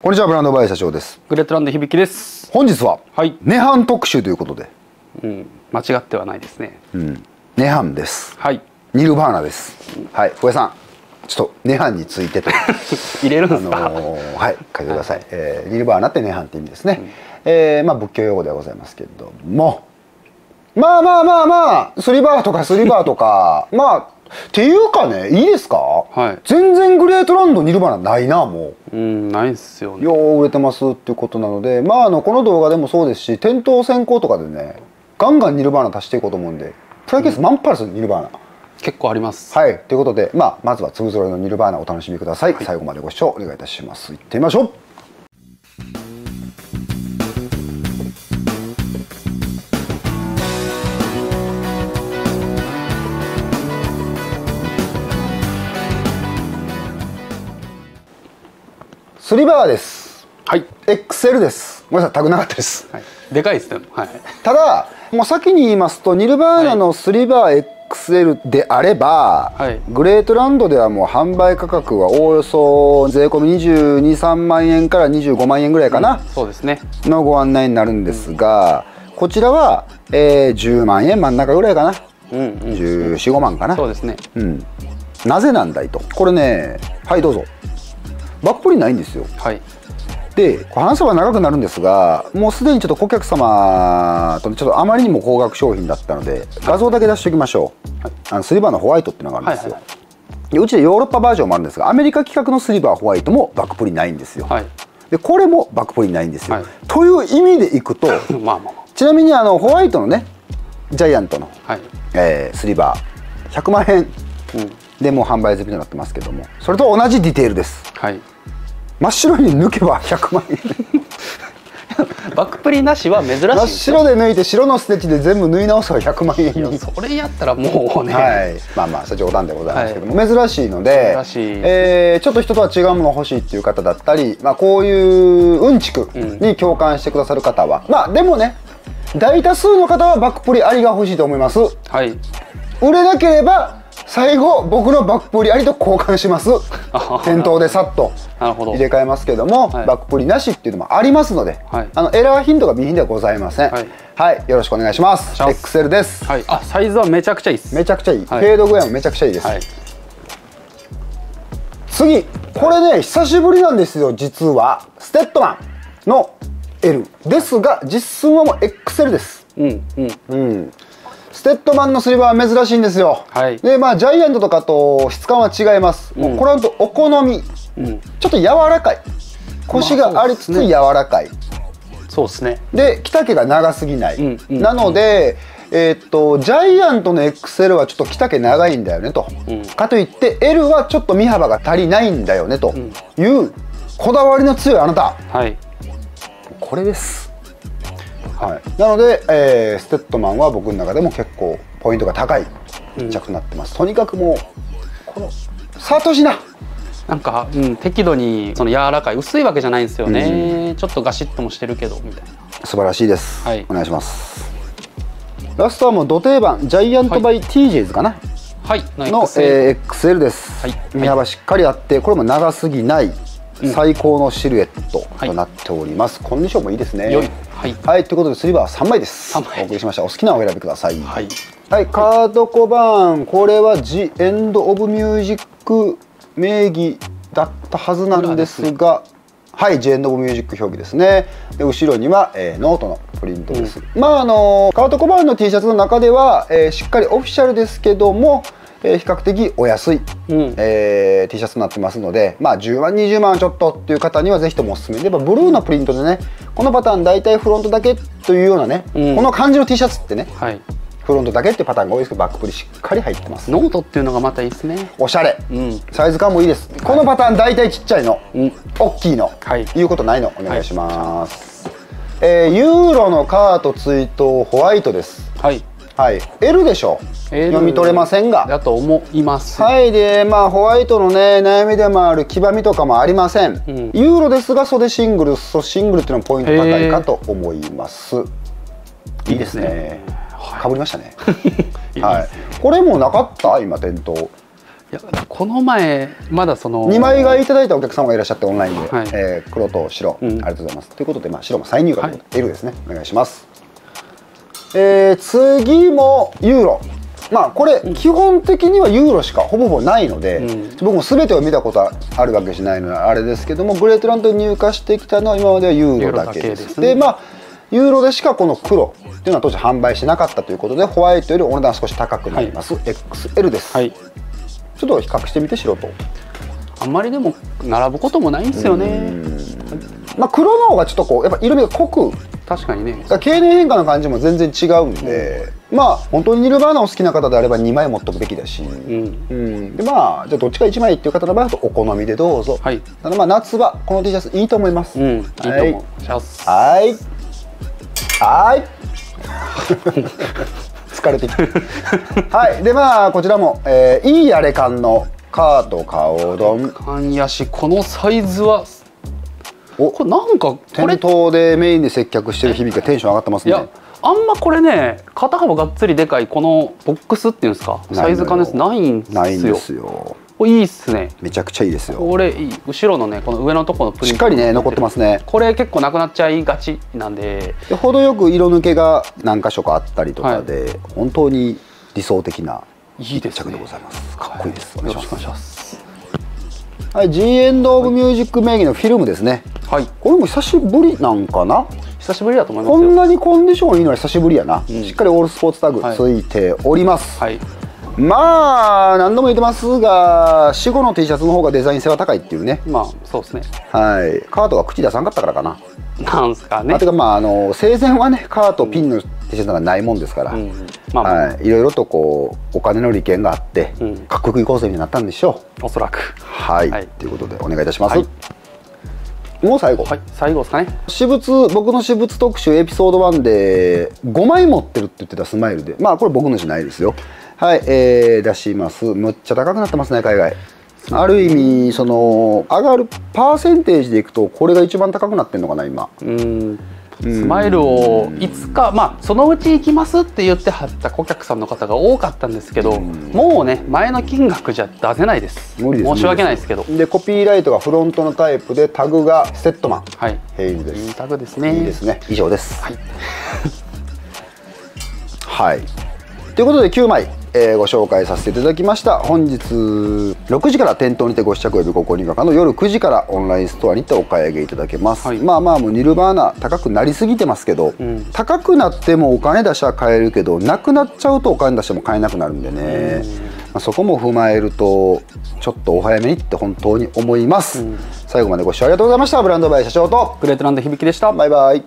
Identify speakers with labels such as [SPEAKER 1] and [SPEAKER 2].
[SPEAKER 1] こんにちはブランドバイ社長です。
[SPEAKER 2] グレートランド響です。
[SPEAKER 1] 本日は
[SPEAKER 2] はい。
[SPEAKER 1] 涅槃特集ということで、
[SPEAKER 2] うん、間違ってはないですね。
[SPEAKER 1] うん、涅槃です。
[SPEAKER 2] はい。
[SPEAKER 1] ニルバーナです。はい。小江さんちょっと涅槃についてと。
[SPEAKER 2] 入れるんです
[SPEAKER 1] あ
[SPEAKER 2] か。
[SPEAKER 1] のーはい。書いてください、えーニルバーナって涅槃って意味ですね、えーまあ仏教用語ではございますけれども。まあまあまあまあスリバーとかスリバーとか まあっていうかねいいですか、
[SPEAKER 2] はい。
[SPEAKER 1] 全然グレートランドニルバーナないなもう。
[SPEAKER 2] うん、ないっすよね。
[SPEAKER 1] よう売れてますっていうことなのでまああのこの動画でもそうですし店頭先行とかでねガンガンニルバーナ足していこうと思うんでプライケース満杯ですよニルバーナ。
[SPEAKER 2] 結構あります。
[SPEAKER 1] はい。ということで、まあ、まずは粒揃いのニルバーナお楽しみください、最後までご視聴お願いいたします。いってみましょうリバーです
[SPEAKER 2] はい。
[SPEAKER 1] XL ですごめんなさいタグなかったです
[SPEAKER 2] はい。でかいですね。はい。
[SPEAKER 1] ただもう先に言いますとニルバーナのスリバー XL であれば、
[SPEAKER 2] はい
[SPEAKER 1] グレートランドではもう販売価格はおおよそ税込み2 2 3万円から25万円ぐらいかな、
[SPEAKER 2] そうですね。
[SPEAKER 1] のご案内になるんですが、こちらは、えー10万円真ん中ぐらいかな、
[SPEAKER 2] うん、うん。
[SPEAKER 1] 1415万かな
[SPEAKER 2] そうですね。
[SPEAKER 1] うん、なぜなんだいとこれねはいどうぞバックプリンないんですよ
[SPEAKER 2] はい。
[SPEAKER 1] で話せば長くなるんですがもうすでにちょっと顧客様とちょっとあまりにも高額商品だったので画像だけ出しておきましょう、
[SPEAKER 2] はい
[SPEAKER 1] あのスリバーのホワイトっていうのがあるんですよ、
[SPEAKER 2] はいはい
[SPEAKER 1] でうちでヨーロッパバージョンもあるんですがアメリカ規格のスリバーホワイトもバックプリンないんですよ、
[SPEAKER 2] はい。
[SPEAKER 1] でこれもバックプリンないんですよ、
[SPEAKER 2] はい
[SPEAKER 1] という意味でいくと
[SPEAKER 2] まあまあま
[SPEAKER 1] ちなみにあのホワイトのねジャイアントの、
[SPEAKER 2] あ。はい。
[SPEAKER 1] えースリバー100万円
[SPEAKER 2] うん。
[SPEAKER 1] でもう販売済みとなってますけどもそれと同じディテールです
[SPEAKER 2] はい。
[SPEAKER 1] 真っ白に抜けば100万円
[SPEAKER 2] バックプリなしは珍しい
[SPEAKER 1] 真っ。白で抜いて白のステッチで全部縫い直せば100万円に
[SPEAKER 2] それやったらもうね。
[SPEAKER 1] はい、まあまあそれ冗談でございますけども、珍しいので
[SPEAKER 2] 珍しい
[SPEAKER 1] えーちょっと人とは違うものが欲しいっていう方だったり、まあ、こういううんちくに共感してくださる方は、まあでもね大多数の方はバックプリありが欲しいと思います
[SPEAKER 2] はい。
[SPEAKER 1] 売れなければ最後僕のバックプリありと交換します。
[SPEAKER 2] あ
[SPEAKER 1] 店頭でさっと。入れ替えますけども、
[SPEAKER 2] はい。
[SPEAKER 1] バックプリなしっていうのもありますので、
[SPEAKER 2] はい。
[SPEAKER 1] あのエラー頻度が B 品ではございません。
[SPEAKER 2] はい、
[SPEAKER 1] はい。よろしくお願いします。XL です。
[SPEAKER 2] はい。あ、サイズはめちゃくちゃいいです。
[SPEAKER 1] めちゃくちゃいい、
[SPEAKER 2] はい。
[SPEAKER 1] フェード具合もめちゃくちゃいいです、
[SPEAKER 2] はい。
[SPEAKER 1] 次。これね久しぶりなんですよ実は。ステッドマンの L ですが実寸はもう XL です。
[SPEAKER 2] うん、うん。
[SPEAKER 1] うんステッドマンのスリバーは珍しいんですよ、
[SPEAKER 2] はい。
[SPEAKER 1] でまあジャイアントとかと質感は違います、もうこれはお好み。
[SPEAKER 2] うん。
[SPEAKER 1] ちょっと柔らかい。腰がありつつ柔らかい、
[SPEAKER 2] そうですね。
[SPEAKER 1] で着丈が長すぎない、
[SPEAKER 2] うんうん
[SPEAKER 1] なので、えーっとジャイアントの XL はちょっと着丈長いんだよねと、
[SPEAKER 2] うん。
[SPEAKER 1] かといって L はちょっと身幅が足りないんだよねというこだわりの強いあなた。
[SPEAKER 2] はい。
[SPEAKER 1] これです、はい、なので、えーステッドマンは僕の中でも結構ポイントが高い着となってます、とにかくもうこのサトシな。
[SPEAKER 2] なんか、うん、適度にその柔らかい薄いわけじゃないんですよね、ちょっとガシッともしてるけどみたいな。
[SPEAKER 1] 素晴らしいです、
[SPEAKER 2] はい。
[SPEAKER 1] お願いします。ラストはもう土定番ジャイアントバイ TJs かな、
[SPEAKER 2] はい。の
[SPEAKER 1] の、
[SPEAKER 2] XL
[SPEAKER 1] えー XL です、
[SPEAKER 2] はい。
[SPEAKER 1] 身幅しっかりあってこれも長すぎない最高のシルエット
[SPEAKER 2] はい
[SPEAKER 1] となっております、コンディションもいいですね。
[SPEAKER 2] はい。
[SPEAKER 1] はい。ということでスリーバー3枚です。
[SPEAKER 2] 三枚。
[SPEAKER 1] お送りしました。お好きなお選びください。
[SPEAKER 2] はい。
[SPEAKER 1] はい、カード小判。これは「ジ・エンド・オブ・ミュージック」名義だったはずなんですがはい「ジ・エンド・オブ・ミュージック」表記ですね。で後ろには、えーノートのプリントです、まああのカード小判の T シャツの中では、えーしっかりオフィシャルですけども、えー比較的お安い、
[SPEAKER 2] うん。
[SPEAKER 1] えー T シャツになってますので、まあ、10万20万ちょっとっていう方にはぜひともおすすめでやっぱブルーのプリントでねこのパターン大体フロントだけというようなね、
[SPEAKER 2] うん。
[SPEAKER 1] この感じの T シャツってね
[SPEAKER 2] はい。
[SPEAKER 1] フロントだけってパターンが多いですけどバックプリしっかり入ってます。
[SPEAKER 2] ノートっていうのがまたいいですね。
[SPEAKER 1] おしゃれ、
[SPEAKER 2] うん。
[SPEAKER 1] サイズ感もいいです。このパターン大体ちっちゃいの、
[SPEAKER 2] うん。
[SPEAKER 1] 大きいの、
[SPEAKER 2] はい。
[SPEAKER 1] いうことないの。お願いします、えーユーロのカート追悼ホワイトです。
[SPEAKER 2] はい
[SPEAKER 1] はい。L でしょ
[SPEAKER 2] L
[SPEAKER 1] 読み取れませんが。
[SPEAKER 2] だと思います。
[SPEAKER 1] はい。でまあホワイトのね悩みでもある黄ばみとかもありません、
[SPEAKER 2] ん。
[SPEAKER 1] ユーロですが袖シングル裾シングルっていうのもポイント高いかと思います。いいですね。
[SPEAKER 2] はい。
[SPEAKER 1] かぶりましたね。
[SPEAKER 2] いい
[SPEAKER 1] はい。これもなかった？今店頭。
[SPEAKER 2] いやこの前まだその
[SPEAKER 1] 2枚買いいただいたお客様がいらっしゃってオンラインで、
[SPEAKER 2] はい。
[SPEAKER 1] えー黒と白、
[SPEAKER 2] うん。
[SPEAKER 1] ありがとうございます。ということで、まあ、白も再入荷とい。うことで L ですね。お願いしますえー次もユーロ。まあこれ基本的にはユーロしかほぼほぼないので、
[SPEAKER 2] うん。
[SPEAKER 1] 僕も全てを見たことあるわけじゃないのであれですけどもグレートランドに入荷してきたのは今まではユーロだけです。
[SPEAKER 2] ですね。
[SPEAKER 1] でまあユーロでしかこの黒っていうのは当時販売してなかったということでホワイトよりお値段少し高くなります、XL です、
[SPEAKER 2] はい。
[SPEAKER 1] ちょっと比較してみて白と。
[SPEAKER 2] あんまりでも並ぶこともないんですよね。
[SPEAKER 1] まあ黒の方がちょっとこうやっぱ色味が濃く
[SPEAKER 2] 確かにね。
[SPEAKER 1] 経年変化の感じも全然違うんで、まあ本当にニルバーナを好きな方であれば2枚持っとくべきだし、
[SPEAKER 2] うん。
[SPEAKER 1] うん、でまあじゃあどっちか1枚っていう方の場合だとお好みでどうぞ、
[SPEAKER 2] はい。
[SPEAKER 1] ただまあ夏はこの T シャツいいと思います、
[SPEAKER 2] うん。い。いと
[SPEAKER 1] はい
[SPEAKER 2] 思う
[SPEAKER 1] はい。はい。疲れてきた。はい。でまあこちらも、えーいいあれ感のカート顔丼
[SPEAKER 2] 缶やしこのサイズは
[SPEAKER 1] お
[SPEAKER 2] これなんかこれ
[SPEAKER 1] 店頭でメインで接客してる響きがテンション上がってますね。
[SPEAKER 2] いやあんまこれね肩幅がっつりでかいこのボックスっていうんですか？サイズ感です。ないんですよ。
[SPEAKER 1] ないんですよ。
[SPEAKER 2] これいいっすね。
[SPEAKER 1] めちゃくちゃいいですよ。
[SPEAKER 2] これいい後ろのねこの上のところのプリント。
[SPEAKER 1] しっかりね残ってますね。
[SPEAKER 2] これ結構なくなっちゃいがちなんで。
[SPEAKER 1] で程よく色抜けが何箇所かあったりとかで、本当に理想的ない
[SPEAKER 2] いですね。
[SPEAKER 1] 着でございます。かっこいいです、お願い
[SPEAKER 2] よろしくお願いします
[SPEAKER 1] はい、G エンド・オブ・ミュージック名義のフィルムですね。
[SPEAKER 2] はい。
[SPEAKER 1] これも久しぶりなんかな？
[SPEAKER 2] 久しぶりだと思います
[SPEAKER 1] こん
[SPEAKER 2] よ
[SPEAKER 1] なにコンディションいいのは久しぶりやな、
[SPEAKER 2] ん。
[SPEAKER 1] しっかりオールスポーツタグ
[SPEAKER 2] はい。
[SPEAKER 1] ついております、
[SPEAKER 2] はい。
[SPEAKER 1] まあ何度も言ってますが死後の T シャツの方がデザイン性は高いっていうね。
[SPEAKER 2] まあそうですね。
[SPEAKER 1] はい。カートが口出さんかったからかな、
[SPEAKER 2] なんすかね。
[SPEAKER 1] あてかまああの生前はねカートピンのャツがないもんですから、
[SPEAKER 2] うんまあ、まあ。
[SPEAKER 1] はい、いろいろとこうお金の利権があって、
[SPEAKER 2] うん。
[SPEAKER 1] かっこよくいこうぜになったんでしょ
[SPEAKER 2] おそらく。
[SPEAKER 1] うはい、
[SPEAKER 2] はい。
[SPEAKER 1] ということでお願いいたします、
[SPEAKER 2] はい。
[SPEAKER 1] もう最後、
[SPEAKER 2] はい。最後ですかね。
[SPEAKER 1] 私物僕の私物特集エピソード1で5枚持ってるって言ってたスマイルで。まあこれ僕のじゃないですよ。はい、えー、出します。むっちゃ高くなってますね海外。ある意味その上がるパーセンテージでいくとこれが一番高くなってんのかな今。
[SPEAKER 2] うんスマイルをいつかまあそのうち行きますって言ってはった顧客さんの方が多かったんですけどもうね前の金額じゃ出せない
[SPEAKER 1] です。
[SPEAKER 2] 申し訳ないですけど。
[SPEAKER 1] でコピーライトがフロントのタイプでタグがセットマン。
[SPEAKER 2] はい。
[SPEAKER 1] ヘイルです。
[SPEAKER 2] いいタグですね。
[SPEAKER 1] いいですね。以上です。
[SPEAKER 2] はい。
[SPEAKER 1] はい。ということで9枚、えーご紹介させていただきました。本日6時から店頭にてご試着及びご購入価の夜9時からオンラインストアにてお買い上げいただけます、
[SPEAKER 2] はい。
[SPEAKER 1] まあまあもうニルバーナ高くなりすぎてますけど、
[SPEAKER 2] ん。
[SPEAKER 1] 高くなってもお金出しは買えるけどなくなっちゃうとお金出しても買えなくなるんでね、まあ、そこも踏まえるとちょっとお早めにって本当に思います、最後までご視聴ありがとうございました。ブランドバイ社長と。
[SPEAKER 2] グレートランド響きでした。
[SPEAKER 1] バイバイ